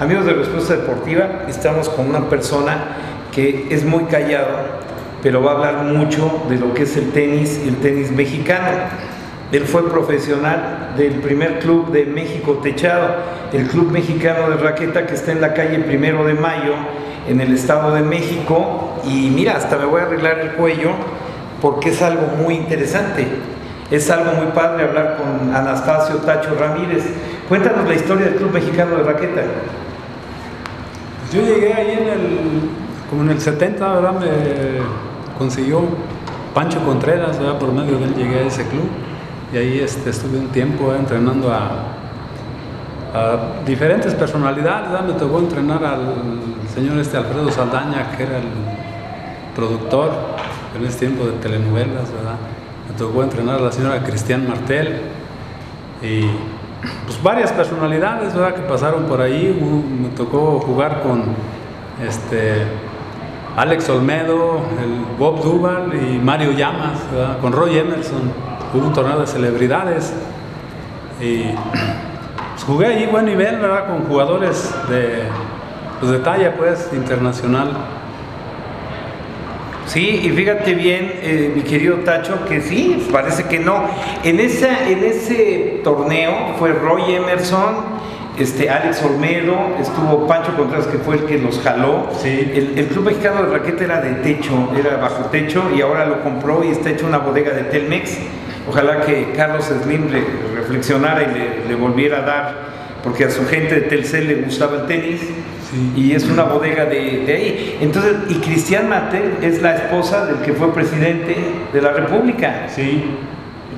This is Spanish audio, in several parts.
Amigos de Respuesta Deportiva, estamos con una persona que es muy callado, pero va a hablar mucho de lo que es el tenis y el tenis mexicano. Él fue profesional del primer club de México Techado, el Club Mexicano de Raqueta que está en la calle Primero de Mayo, en el Estado de México. Y mira, hasta me voy a arreglar el cuello porque es algo muy interesante. Es algo muy padre hablar con Anastasio Tacho Ramírez. Cuéntanos la historia del Club Mexicano de Raqueta. Yo llegué ahí en el, como en el 70, ¿verdad? Me consiguió Pancho Contreras, ¿verdad? Por medio de él llegué a ese club y ahí este, estuve un tiempo entrenando a, a, diferentes personalidades, ¿verdad? Me tocó entrenar al señor este Alfredo Saldaña, que era el productor en ese tiempo de telenovelas, ¿verdad? Me tocó entrenar a la señora Cristian Martel y pues varias personalidades ¿verdad? que pasaron por ahí. Me tocó jugar con este, Alex Olmedo, el Bob Duval y Mario Llamas, ¿verdad? con Roy Emerson. Hubo un torneo de celebridades y pues, jugué ahí buen nivel, ¿verdad? Con jugadores de, pues, de talla pues, internacional. Sí, y fíjate bien, eh, mi querido Tacho, que sí, parece que no. En, esa, en ese torneo fue Roy Emerson, este, Alex Olmedo, estuvo Pancho Contreras, que fue el que los jaló. Sí. El, el, Club Mexicano de Raqueta era de techo, era bajo techo, y ahora lo compró y está hecho una bodega de Telmex. Ojalá que Carlos Slim le reflexionara y le, le volviera a dar, porque a su gente de Telcel le gustaba el tenis. Sí. Y es una bodega de, de, ahí. Entonces, y Cristian Mate es la esposa del que fue presidente de la República. Sí.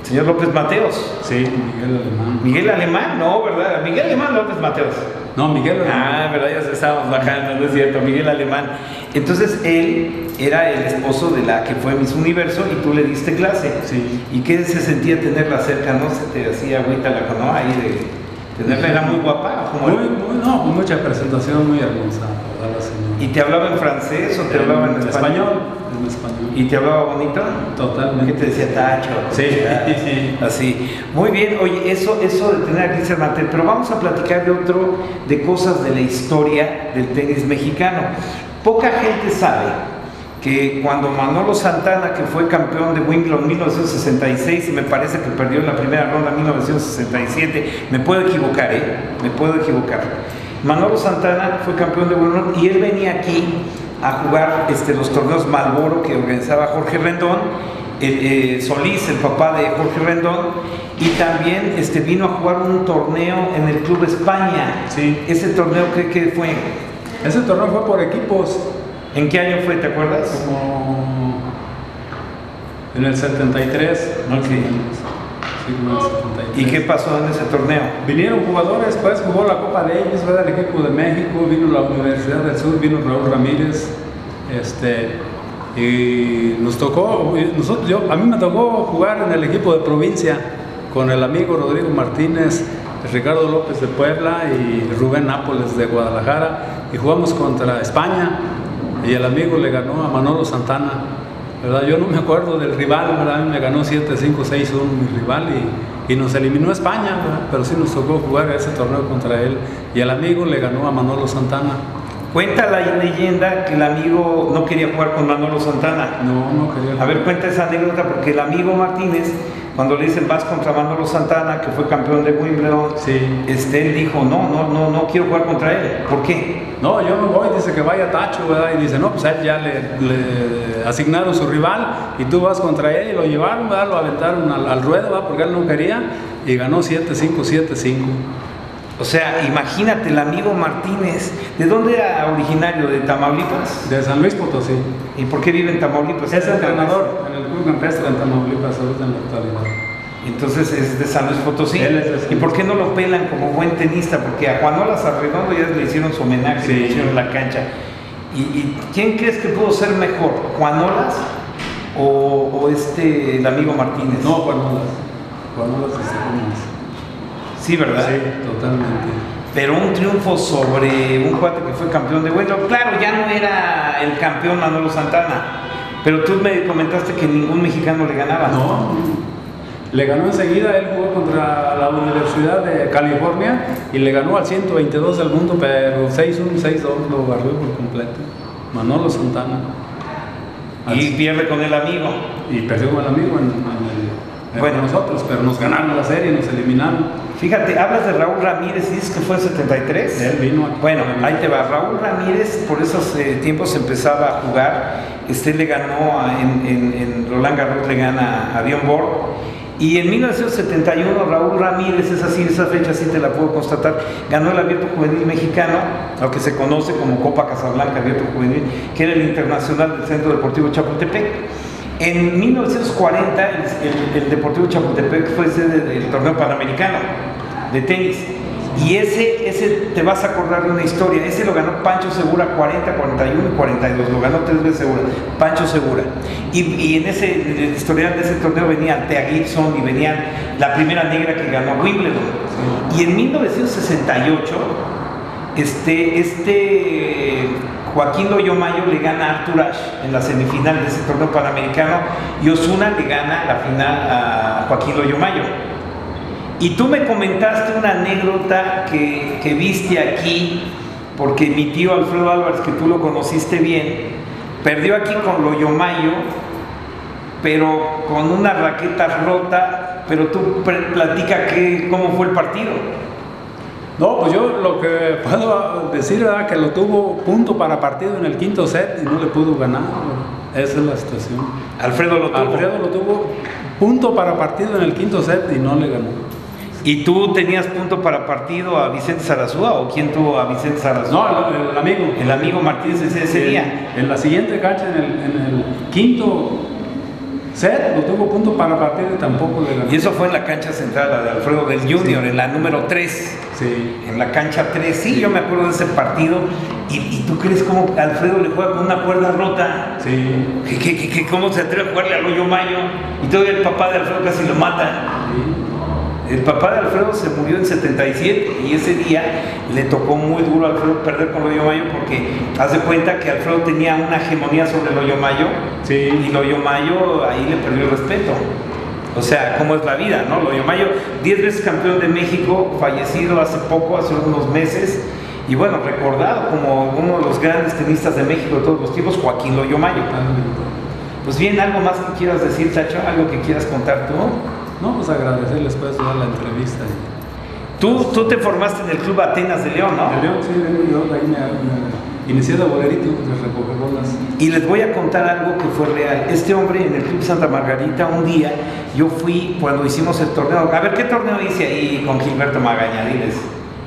El señor López Mateos. Sí, Miguel Alemán. Miguel Alemán, no, ¿verdad? Miguel Alemán López Mateos. No, Miguel Alemán. Ah, ¿verdad? Ya se estábamos bajando, no es cierto, Miguel Alemán. Entonces, él era el esposo de la que fue Miss Universo y tú le diste clase. Sí. ¿Y qué se sentía tenerla cerca? ¿No se te hacía agüita la no? Ahí de tenerla era muy guapa. Como muy, muy, no, mucha presentación, muy hermosa. ¿Y te hablaba en francés o te hablaba en, en español? español? En español. ¿Y te hablaba bonito? Totalmente. ¿Qué te decía Tacho? Sí, sí. Así. Muy bien, oye, eso, eso de tener a Cristian Martel, pero vamos a platicar de otro, de cosas de la historia del tenis mexicano. Poca gente sabe que cuando Manolo Santana, que fue campeón de Wimbledon en 1966 y me parece que perdió en la primera ronda en 1967, me puedo equivocar, ¿eh? Me puedo equivocar. Manolo Santana fue campeón de Wimbledon y él venía aquí a jugar este, los torneos Malboro que organizaba Jorge Rendón, el, eh, Solís, el papá de Jorge Rendón, y también este, vino a jugar un torneo en el Club España. Sí. Ese torneo, ¿qué, qué fue? Ese torneo fue por equipos. ¿En qué año fue, te acuerdas? Como en el 73. Ok. Sí, como en el 73. ¿Y qué pasó en ese torneo? Vinieron jugadores, pues jugó la Copa Davis, fue del equipo de México, vino la Universidad del Sur, vino Raúl Ramírez, este, y nos tocó, nosotros, yo, a mí me tocó jugar en el equipo de provincia con el amigo Rodrigo Martínez, Ricardo López de Puebla y Rubén Nápoles de Guadalajara, y jugamos contra España, y el amigo le ganó a Manolo Santana. ¿verdad? Yo no me acuerdo del rival, ¿verdad? me ganó 7-5-6-1 mi rival y, y, nos eliminó España, ¿verdad? pero sí nos tocó jugar ese torneo contra él y el amigo le ganó a Manolo Santana. Cuenta la leyenda que el amigo no quería jugar con Manolo Santana. No, no quería. A ver, cuenta esa anécdota porque el amigo Martínez, cuando le dicen vas contra Manolo Santana, que fue campeón de Wimbledon, sí. este, él dijo, no, no, no, no quiero jugar contra él. ¿Por qué? No, yo no voy, dice que vaya Tacho, ¿verdad? Y dice, no, pues a él ya le, le, asignaron su rival y tú vas contra él y lo llevaron, ¿verdad? Lo aventaron al, al ruedo, ¿verdad? Porque él no quería y ganó 7-5, 7-5. O sea, imagínate el amigo Martínez. ¿De dónde era originario? ¿De Tamaulipas? De San Luis Potosí. ¿Y por qué vive en Tamaulipas? Es entrenador en el club campestre en Tamaulipas ahorita en la actualidad. Entonces es de San Luis Potosí. Él es de ¿Y por qué no lo pelan como buen tenista? Porque a Juanolas Arredondo ya le hicieron su homenaje, Sí. le hicieron la cancha. ¿Y, y quién crees que pudo ser mejor? ¿Juanolas o, o este, el amigo Martínez? No, Juanolas. Juanolas es más. Sí, ¿verdad? Sí, totalmente. Pero un triunfo sobre un cuate que fue campeón de bueno, claro, ya no era el campeón Manolo Santana, pero tú me comentaste que ningún mexicano le ganaba. No, Le ganó enseguida, él jugó contra la Universidad de California y le ganó al 122 del mundo, pero 6-1, 6-2 lo barrió por completo. Manolo Santana. Y pierde con el amigo. Y perdió con el amigo en, en el, bueno, nosotros, pero nos ganaron la serie, nos eliminaron. Fíjate, hablas de Raúl Ramírez y dices que fue en 73. Él vino aquí. Bueno, ahí te va. Raúl Ramírez por esos eh, tiempos empezaba a jugar. Este le ganó a, en, en, en, Roland Garros, le gana a Dion Borg. Y en 1971 Raúl Ramírez, es así, esa fecha sí te la puedo constatar, ganó el Abierto Juvenil Mexicano, lo que se conoce como Copa Casablanca Abierto Juvenil, que era el internacional del Centro Deportivo Chapultepec. En 1940 el, Deportivo Chapultepec fue sede del torneo panamericano de tenis. Y ese, ese te vas a acordar de una historia. Ese lo ganó Pancho Segura 40, 41 y 42. Lo ganó tres veces Segura. Pancho Segura. Y, y en ese en el historial de ese torneo venía Altea Gibson y venía la primera negra que ganó Wimbledon. Y en 1968, este, este Joaquín Loyomayo le gana a Arthur Ashe en la semifinal de ese torneo panamericano y Osuna le gana la final a Joaquín Loyomayo. Y tú me comentaste una anécdota que, que, viste aquí, porque mi tío Alfredo Álvarez, que tú lo conociste bien, perdió aquí con Loyomayo, pero con una raqueta rota, pero tú platica cómo fue el partido. No, pues yo lo que puedo decir es que lo tuvo punto para partido en el quinto set y no le pudo ganar. Esa es la situación. Alfredo lo tuvo. Alfredo lo tuvo punto para partido en el quinto set y no le ganó. ¿Y tú tenías punto para partido a Vicente Sarazúa o quién tuvo a Vicente Sarazúa? No, el, el amigo. El amigo Martínez ese, ese día. En la siguiente cancha, en el, en el, quinto set, lo tuvo punto para y tampoco le ganó. Y eso fue en la cancha central, la de Alfredo del Junior, sí. en la número 3. Sí. En la cancha 3, sí, yo me acuerdo de ese partido. ¿Y, y tú crees cómo Alfredo le juega con una cuerda rota? Sí. ¿Qué, qué, qué, ¿Cómo se atreve a jugarle al hoyo mayo? Y todavía el papá de Alfredo casi lo mata. sí. El papá de Alfredo se murió en 77 y ese día le tocó muy duro a Alfredo perder con Loyo Mayo porque hace cuenta que Alfredo tenía una hegemonía sobre Loyo Mayo Sí. y Loyo Mayo ahí le perdió el respeto. O sea, cómo es la vida, ¿no? Loyo Mayo, 10 veces campeón de México, fallecido hace poco, hace unos meses, y bueno, recordado como uno de los grandes tenistas de México de todos los tiempos, Joaquín Loyo Mayo. Pues bien, ¿algo más que quieras decir, Tacho? ¿Algo que quieras contar tú? No, pues agradecerles pues toda la entrevista. Tú, tú te formaste en el Club Atenas de León, ¿no? De León, sí, de ahí me, me inicié de bolerito, de recoger bolas. Y les voy a contar algo que fue real. Este hombre en el Club Santa Margarita, un día, yo fui cuando hicimos el torneo. A ver, ¿qué torneo hice ahí con Gilberto Magaña? Diles.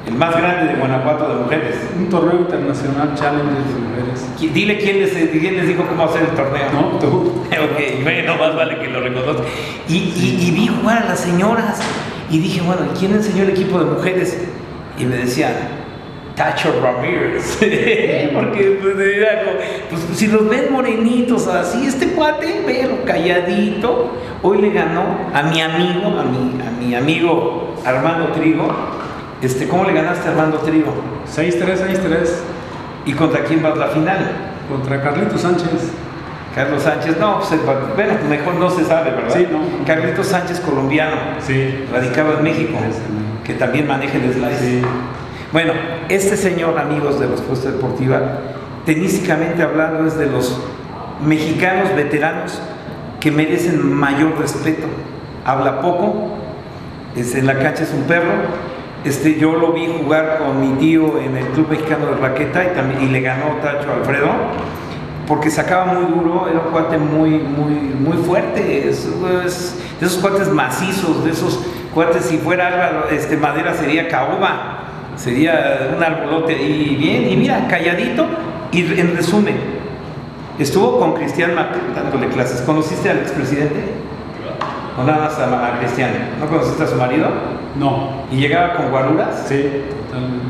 El más grande de Guanajuato de mujeres. Un torneo internacional Challenger de mujeres. Dile quién les, quién les dijo cómo hacer el torneo. No, tú. ok, bueno, más vale que lo reconozca. Y, y, y, vi jugar a las señoras y dije, bueno, ¿quién enseñó el equipo de mujeres? Y me decían, Tacho Ramírez. Porque pues, era como, pues, si los ven morenitos así, este cuate, velo calladito. Hoy le ganó a mi amigo, a mi, a mi amigo Armando Trigo. Este, ¿Cómo le ganaste a Armando Trigo? 6-3, 6-3. ¿Y contra quién vas la final? Contra Carlitos Sánchez. Carlos Sánchez, no, pues, bueno, mejor no se sabe, ¿verdad? Sí, no. Carlitos Sánchez, colombiano, sí. radicado en México, sí. que también maneja el slice. Sí. Bueno, este señor, amigos de Respuesta Deportiva, tenísticamente hablando, es de los mexicanos veteranos que merecen mayor respeto. Habla poco, es, en la cancha es un perro. Este, yo lo vi jugar con mi tío en el Club Mexicano de Raqueta y, también, y le ganó Tacho Alfredo porque sacaba muy duro, era un cuate muy, muy, muy fuerte, es, de esos cuates macizos, de esos cuates, si fuera este, madera sería caoba, sería un arbolote y bien, y mira, calladito, y en resumen, estuvo con Cristian Martel dándole clases, ¿conociste al expresidente? ¿O nada más a, a Cristian? ¿No conociste a su marido? No. ¿Y llegaba con guaruras? Sí, totalmente.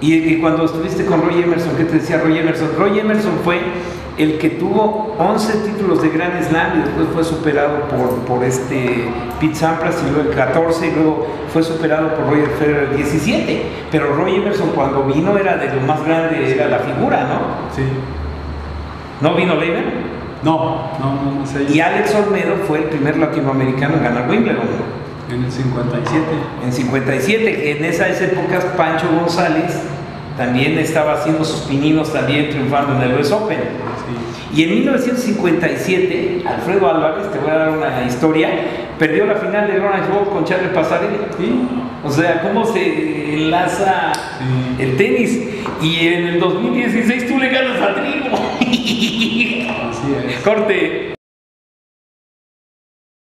Y, y, cuando estuviste con Roy Emerson, ¿qué te decía Roy Emerson? Roy Emerson fue el que tuvo 11 títulos de Grand Slam y después fue superado por, por este Pete Sampras y luego el 14 y luego fue superado por Roger Federer 17. Pero Roy Emerson cuando vino era de lo más grande, era la figura, ¿no? Sí. ¿No vino Leiber? No, no, no, no sé. Y Alex Olmedo fue el primer latinoamericano en ganar Wimbledon. En el 57. En 57, que en esas épocas Pancho González también estaba haciendo sus pininos, también triunfando en el US Open. Sí. Y en 1957, Alfredo Álvarez, te voy a dar una historia, perdió la final de Ronald Bowl con Charlie Pasarelli. Sí. O sea, cómo se enlaza Sí. el tenis. Y en el 2016 tú le ganas a Trigo. Corte.